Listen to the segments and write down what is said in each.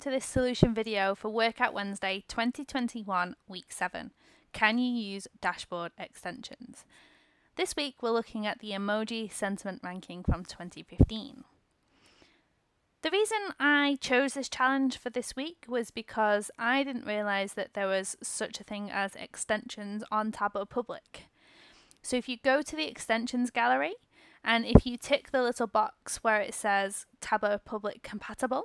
to this solution video for Workout Wednesday 2021 Week 7. Can you use dashboard extensions? This week we're looking at the emoji sentiment ranking from 2015. The reason I chose this challenge for this week was because I didn't realise that there was such a thing as extensions on Tableau Public. So if you go to the extensions gallery and if you tick the little box where it says Tableau Public compatible,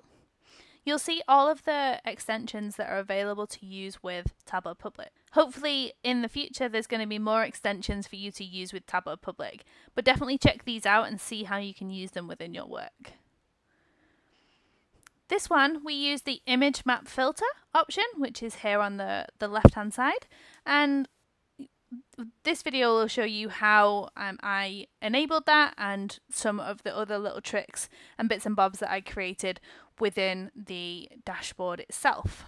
you'll see all of the extensions that are available to use with Tableau Public. Hopefully, in the future, there's going to be more extensions for you to use with Tableau Public, but definitely check these out and see how you can use them within your work. This one, we use the image map filter option, which is here on the, the left hand side, and this video will show you how um, I enabled that and some of the other little tricks and bits and bobs that I created within the dashboard itself.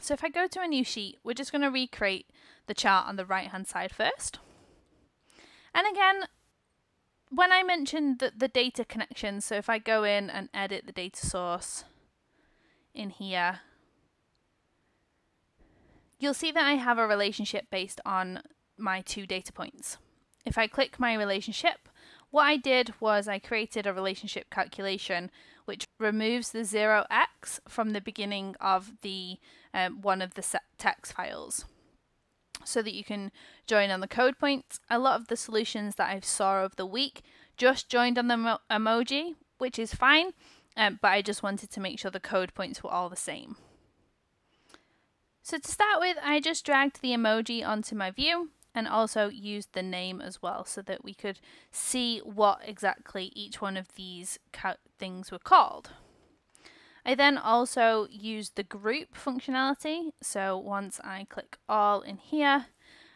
So if I go to a new sheet, we're just going to recreate the chart on the right hand side first. And again, when I mentioned the, the data connection, so if I go in and edit the data source in here, you'll see that I have a relationship based on my two data points. If I click my relationship, what I did was I created a relationship calculation which removes the 0x from the beginning of the um, one of the text files so that you can join on the code points. A lot of the solutions that I saw of the week just joined on the mo emoji, which is fine, um, but I just wanted to make sure the code points were all the same. So to start with, I just dragged the emoji onto my view and also used the name as well so that we could see what exactly each one of these things were called. I then also used the group functionality. So once I click all in here,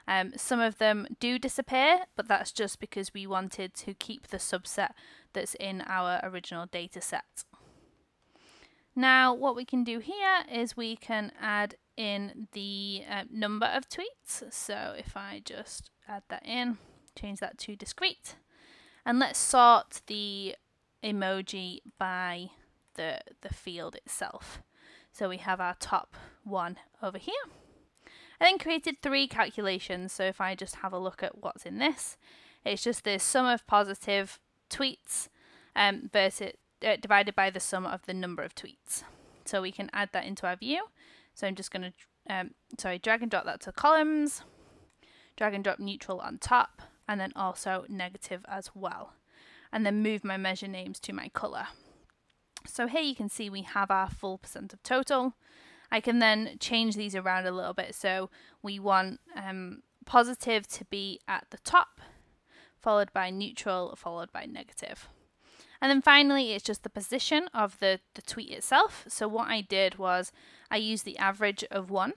um, some of them do disappear, but that's just because we wanted to keep the subset that's in our original data set. Now what we can do here is we can add in the uh, number of tweets. So if I just add that in, change that to discrete, and let's sort the emoji by the, the field itself. So we have our top one over here. I then created three calculations. So if I just have a look at what's in this, it's just the sum of positive tweets um, versus, uh, divided by the sum of the number of tweets. So we can add that into our view. So I'm just going to, um, sorry, drag and drop that to columns, drag and drop neutral on top, and then also negative as well. And then move my measure names to my color. So here you can see we have our full percent of total. I can then change these around a little bit. So we want um, positive to be at the top, followed by neutral, followed by negative. And then finally, it's just the position of the, the tweet itself. So what I did was I used the average of 1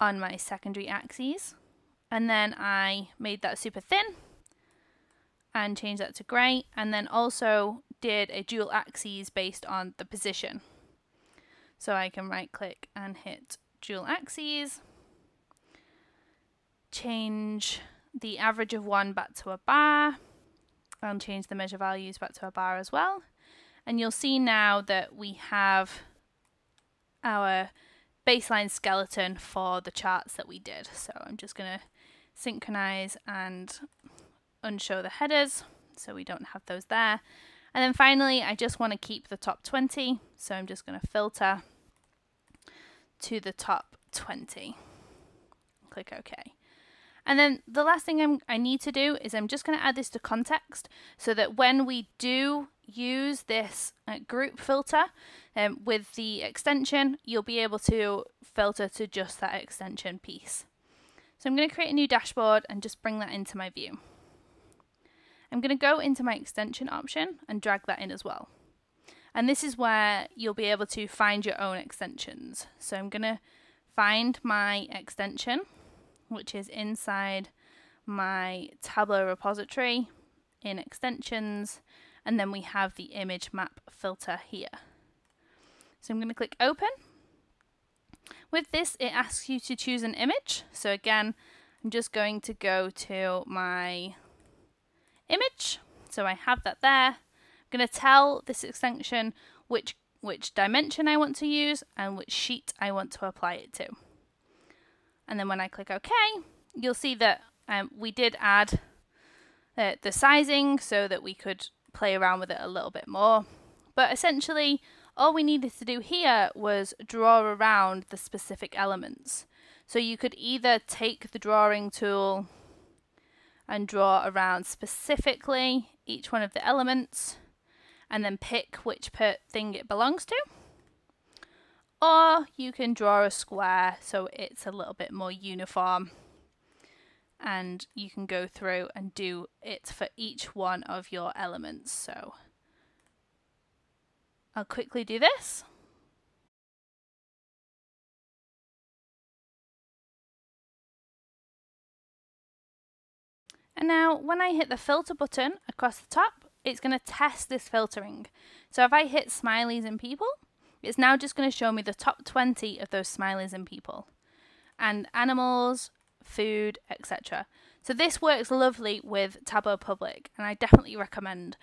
on my secondary axes. And then I made that super thin and changed that to grey. And then also did a dual axes based on the position. So I can right click and hit dual axes, change the average of 1 back to a bar, and change the measure values back to a bar as well. And you'll see now that we have our baseline skeleton for the charts that we did. So I'm just going to synchronize and unshow the headers so we don't have those there. And then finally, I just want to keep the top 20. So I'm just going to filter to the top 20. Click OK. And then the last thing I'm, I need to do is I'm just going to add this to context so that when we do use this uh, group filter um, with the extension, you'll be able to filter to just that extension piece. So I'm going to create a new dashboard and just bring that into my view. I'm going to go into my extension option and drag that in as well. And this is where you'll be able to find your own extensions. So I'm going to find my extension which is inside my Tableau repository in extensions, and then we have the image map filter here. So I'm going to click open. With this, it asks you to choose an image. So again, I'm just going to go to my image. So I have that there. I'm going to tell this extension which which dimension I want to use and which sheet I want to apply it to. And then when I click OK, you'll see that um, we did add uh, the sizing so that we could play around with it a little bit more. But essentially, all we needed to do here was draw around the specific elements. So you could either take the drawing tool and draw around specifically each one of the elements and then pick which thing it belongs to. Or you can draw a square so it's a little bit more uniform and you can go through and do it for each one of your elements. So I'll quickly do this. And now when I hit the filter button across the top, it's going to test this filtering. So if I hit smileys and people, it's now just going to show me the top 20 of those smileys and people. And animals, food, etc. So this works lovely with Tableau Public and I definitely recommend.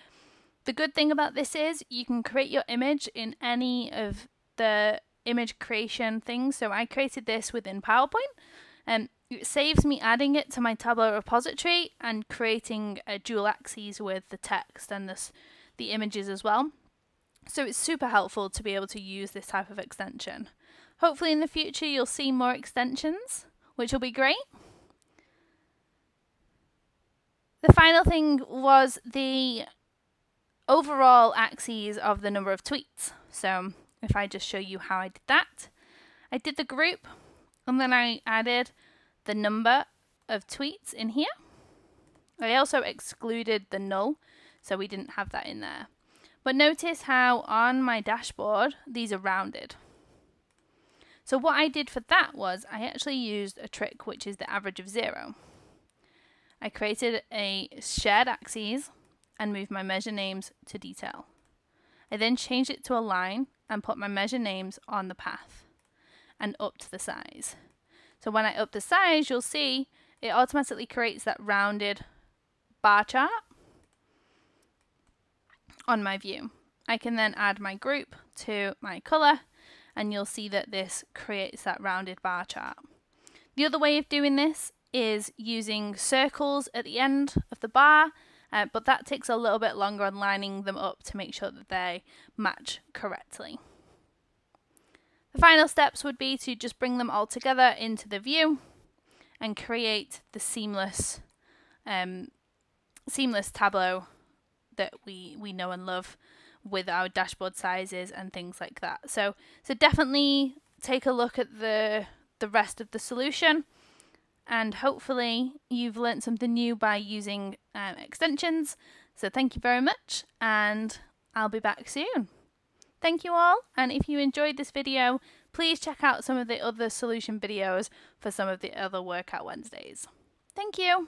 The good thing about this is you can create your image in any of the image creation things. So I created this within PowerPoint and it saves me adding it to my Tableau repository and creating a dual axes with the text and this, the images as well. So it's super helpful to be able to use this type of extension. Hopefully in the future you'll see more extensions, which will be great. The final thing was the overall axes of the number of tweets. So if I just show you how I did that, I did the group and then I added the number of tweets in here. I also excluded the null, so we didn't have that in there. But notice how on my dashboard, these are rounded. So what I did for that was I actually used a trick which is the average of zero. I created a shared axes and moved my measure names to detail. I then changed it to a line and put my measure names on the path and upped the size. So when I up the size, you'll see it automatically creates that rounded bar chart on my view. I can then add my group to my color and you'll see that this creates that rounded bar chart. The other way of doing this is using circles at the end of the bar, uh, but that takes a little bit longer on lining them up to make sure that they match correctly. The final steps would be to just bring them all together into the view and create the seamless um, seamless tableau that we, we know and love with our dashboard sizes and things like that. So so definitely take a look at the the rest of the solution and hopefully you've learned something new by using um, extensions. So thank you very much and I'll be back soon. Thank you all, and if you enjoyed this video, please check out some of the other solution videos for some of the other Workout Wednesdays. Thank you!